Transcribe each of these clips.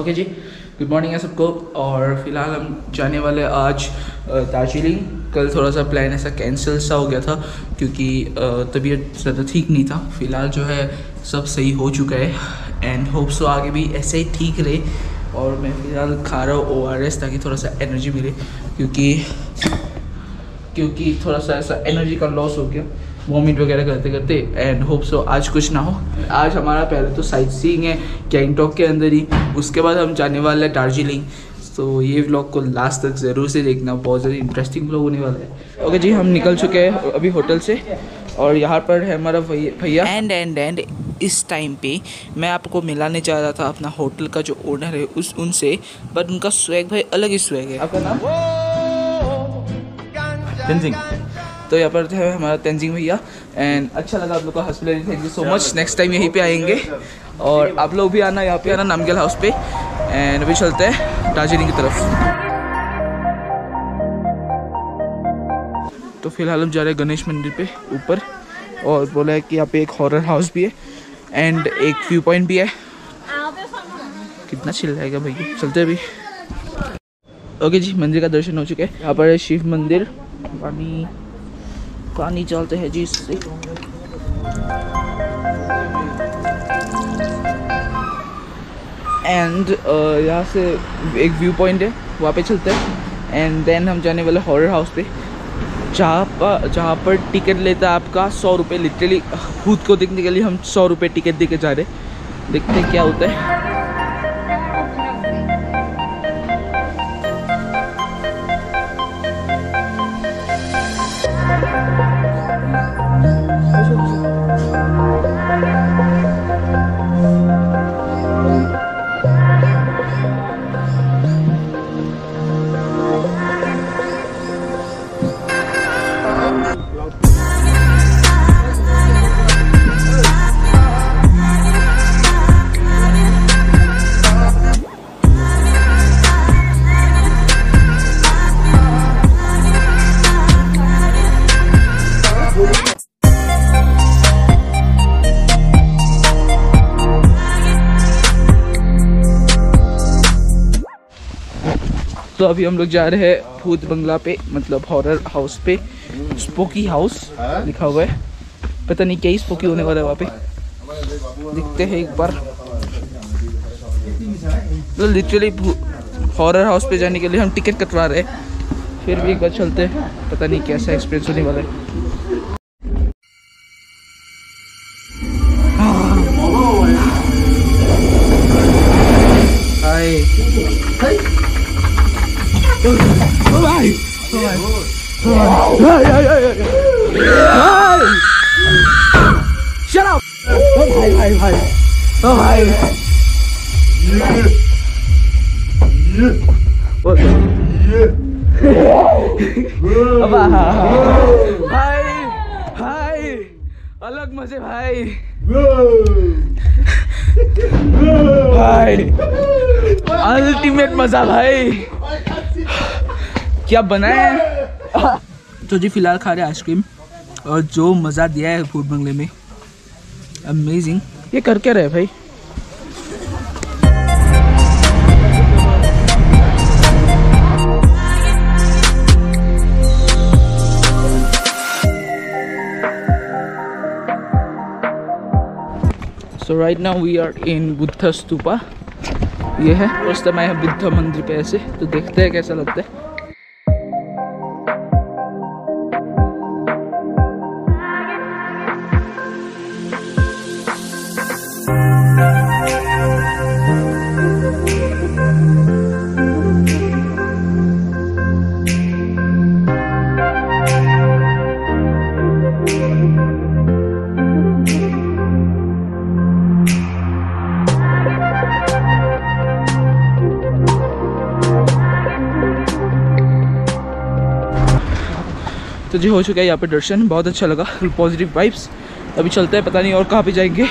Okay जी good morning है सबको और फ़िलहाल हम जाने वाले आज दार्जिलिंग कल थोड़ा सा प्लान ऐसा कैंसिल सा हो गया था क्योंकि तबीयत ज़्यादा ठीक नहीं था फ़िलहाल जो है सब सही हो चुका है एंड होप सो आगे भी ऐसे ही ठीक रहे और मैं फ़िलहाल खा रहा हूँ ओ आर एस ताकि थोड़ा सा एनर्जी मिले क्योंकि क्योंकि थोड़ा सा ऐसा एनर्जी का लॉस हो गया वॉमिट वगैरह करते करते एंड होप सो आज कुछ ना हो। आज हमारा पहले तो साइट सीइंग है गैंगटॉक के अंदर ही। उसके बाद हम जाने वाले हैं दार्जिलिंग तो ये व्लॉग को लास्ट तक ज़रूर से देखना बहुत ज़्यादा इंटरेस्टिंग व्लॉग होने वाला है। ओके जी हम निकल चुके हैं अभी होटल से और यहाँ पर है हमारा भैया भैया। एंड एंड एंड इस टाइम पे मैं आपको मिलाने जा रहा था अपना होटल का जो ओनर है उस उनसे बट उनका स्वैग भाई अलग ही स्वैग है। आपका नाम? तो यहाँ पर है हमारा तेंजिंग भैया एंड अच्छा लगा आप लोग का hospital thank you so much next time यहीं पे आएँगे. और आप लोग भी आना यहाँ पे, आना नामगल हाउस पे. एंड अभी चलते हैं दार्जिलिंग की तरफ़. तो फ़िलहाल हम जा रहे हैं गणेश मंदिर पे ऊपर और बोला है कि यहाँ पे एक हॉरर हाउस भी है एंड एक व्यू पॉइंट भी है. कितना चिल रहेगा भैया. चलते अभी. ओके जी, मंदिर का दर्शन हो चुके हैं. यहाँ पर है शिव मंदिर पानी पानी चलते हैं जी इससे। एंड यहाँ से एक व्यू पॉइंट है, वहाँ पे चलते हैं। एंड देन हम जाने वाले हॉरर हाउस पे। जहाँ पर जहाँ पर टिकट लेता है आपका सौ रुपये लिटरली खुद को देखने के लिए हम सौ रुपये टिकट दे के जा रहे। देखते हैं क्या होता है। तो अभी हम लोग जा रहे हैं भूत बंगला पे मतलब हॉरर हाउस पे। स्पोकी हाउस लिखा हुआ है। पता नहीं क्या ही स्पोकी होने वाला है वहाँ पे। दिखते हैं एक बार। तो लिटरली हॉरर हाउस पे जाने के लिए हम टिकट कटवा रहे हैं। फिर भी एक बार चलते हैं। पता नहीं कैसा एक्सपीरियंस होने वाला है। Shut up! Oh भाई भाई भाई Oh भाई अब भाई भाई अलग मज़े भाई भाई अल्टीमेट मज़ा भाई क्या बनाया है? तो जी फ़िलहाल खा रहे आइसक्रीम और जो मज़ा दिया है फ़ूड बंगले में अमेजिंग ये कर क्या रहे भाई। So right now we are in Buddha stupa ये है फ़र्स्ट टाइम आए हैं बुद्ध मंदिर पे ऐसे तो देखते हैं कैसा लगता है। जी हो चुका है यहाँ पे दर्शन। बहुत अच्छा लगा। पॉजिटिव वाइब्स अभी चलते हैं, पता नहीं और कहाँ पे जाएँगे।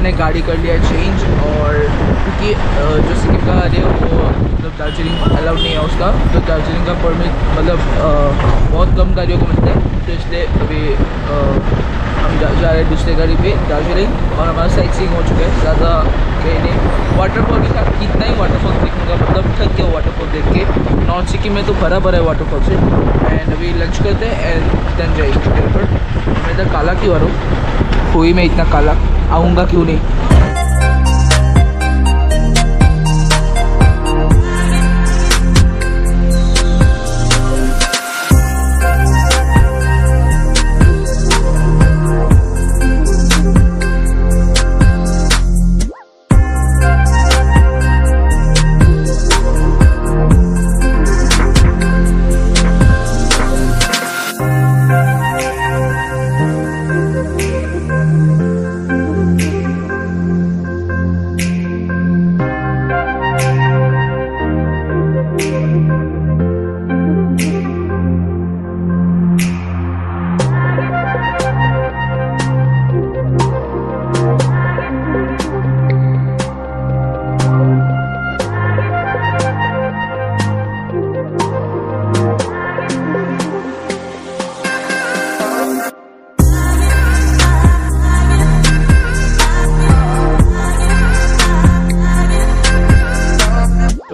हमने गाड़ी कर लिया चेंज और क्योंकि जो सिक्किम का है वो मतलब दार्जिलिंग अलाउड नहीं है उसका। तो दार्जिलिंग का परमिट मतलब बहुत कम गाड़ियों को मिलता है। तो इसलिए अभी हम जा, जा रहे हैं दूसरे गाड़ी पे दार्जिलिंग। और हमारा साइड सीइंग हो चुका है। ज़्यादा कहीं नहीं। वाटरफॉल भी था कितना ही वाटरफॉल देखूँगा। मतलब थक गया वाटरफॉल देख के। नॉर्थ सिक्किम में तो भरा भरा है वाटरफॉल से। एंड अभी लंच करते हैं एंड देन जाएँगे। मैं इधर काला की रहा हूँ? हुई मैं इतना काला? आऊँगा क्यों नहीं?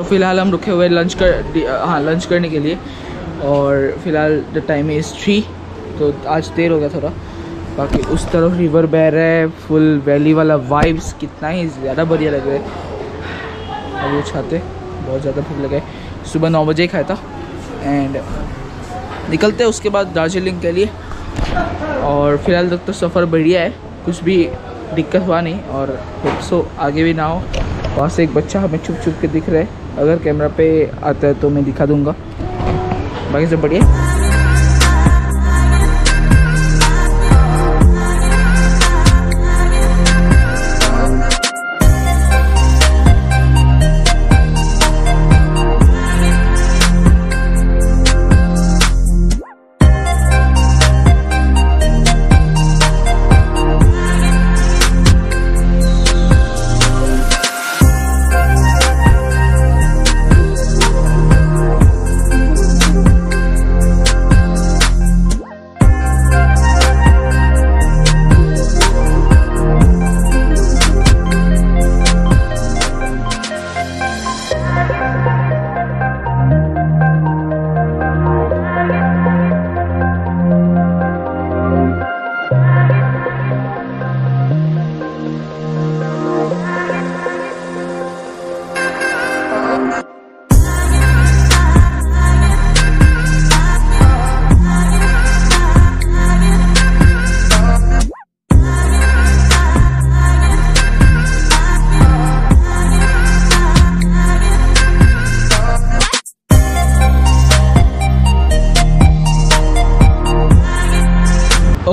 फ़िलहाल हम रुके हुए लंच कर हाँ लंच करने के लिए और फ़िलहाल द टाइम इज़ थ्री तो आज देर हो गया थोड़ा। बाकी उस तरफ़ रिवर बह रहा है फुल वैली वाला वाइब्स कितना ही ज़्यादा बढ़िया लग रहा है। अब वो छाते, बहुत ज़्यादा भूख लगे सुबह नौ बजे खाया था। एंड निकलते हैं उसके बाद दार्जिलिंग के लिए। और फ़िलहाल तक तो सफ़र बढ़िया है, कुछ भी दिक्कत हुआ नहीं। और सो आगे भी ना हो। वहाँ से एक बच्चा हमें छुप छुप के दिख रहा है। अगर कैमरा पे आता है तो मैं दिखा दूँगा। बाकी सब बढ़िया?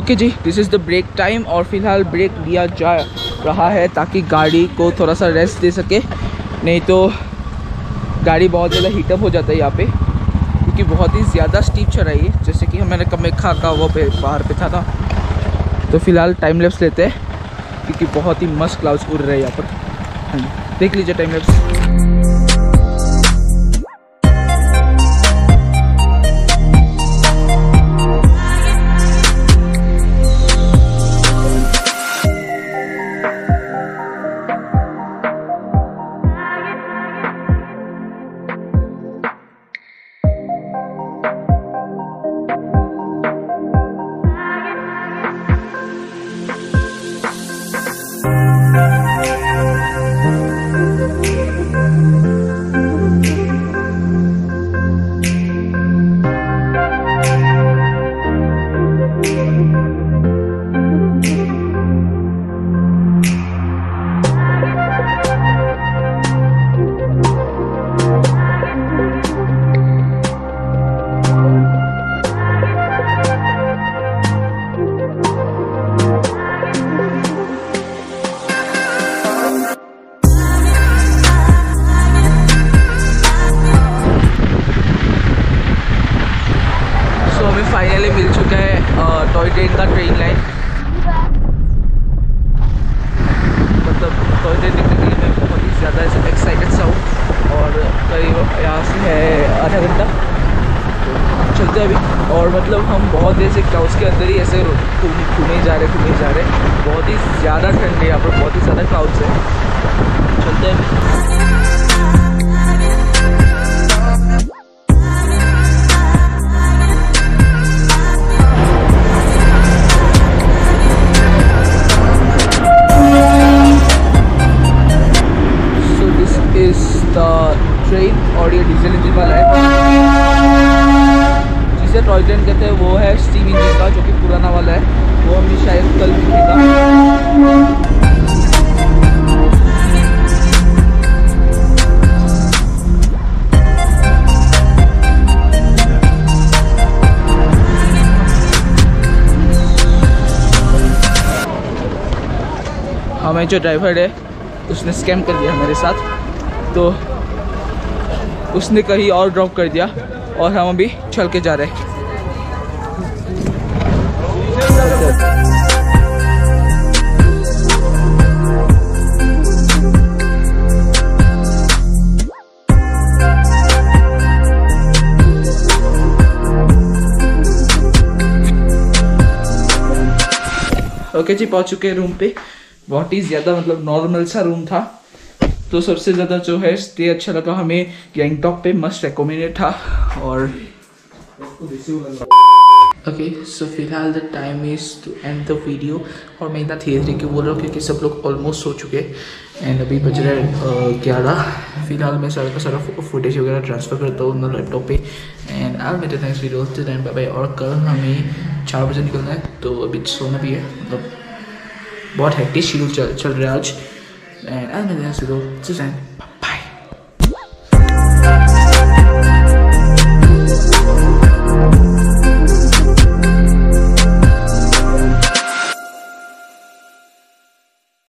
Okay ji this is the break time और फ़िलहाल ब्रेक लिया जा रहा है ताकि गाड़ी को थोड़ा सा रेस्ट दे सके। नहीं तो गाड़ी बहुत ज़्यादा हीटअप हो जाता है यहाँ पे, क्योंकि बहुत ही ज़्यादा स्टीप चढ़ाई है। जैसे कि मैंने कमेखा का वो पे, बाहर पे था ना। तो फ़िलहाल टाइम लेप्स लेते हैं, क्योंकि बहुत ही मस्त क्लाउड्स उड़ रहे हैं यहाँ पर। हाँ देख लीजिए टाइम लेप्स ऐसे घूमे जा रहे घूमे जा रहे। बहुत ही ज़्यादा ठंड है यहाँ पर, बहुत ही ज़्यादा क्लाउड्स है। चलते हैं। ट्रेन और ये डीजल इंजन वाला है। जिसे टॉय ट्रेन कहते हैं, वो है स्टीम इंजन का, जो कि पुराना वाला है। शायद हमें जो ड्राइवर है, उसने स्कैम कर दिया हमारे साथ। तो उसने कहीं और ड्रॉप कर दिया और हम अभी चल के जा रहे हैं। ओके जी पहुँच चुके हैं रूम पे बहुत ही ज़्यादा मतलब नॉर्मल सा रूम था तो सबसे ज़्यादा जो है स्टे अच्छा लगा हमें गैंगटॉक पे मस्ट रिकमेंडेड था और ओके सो फ़िलहाल the time is to end the video और मैं इतना धीरे धीरे क्यों बोल रहा हूँ क्योंकि सब लोग ऑलमोस्ट सो चुके हैं एंड अभी बज रहे हैं ग्यारह फ़िलहाल मैं सारा का सारा फुटेज वगैरह ट्रांसफ़र करता हूँ लैपटॉप पे एंड आई मेरे नेक्स्ट वीडियो टाइम बाय और कल हमें चार बजे निकलना है तो अभी सोना भी है। मतलब बहुत हैक्टिक शेड्यूल चल चल रहा है आज। And I mean time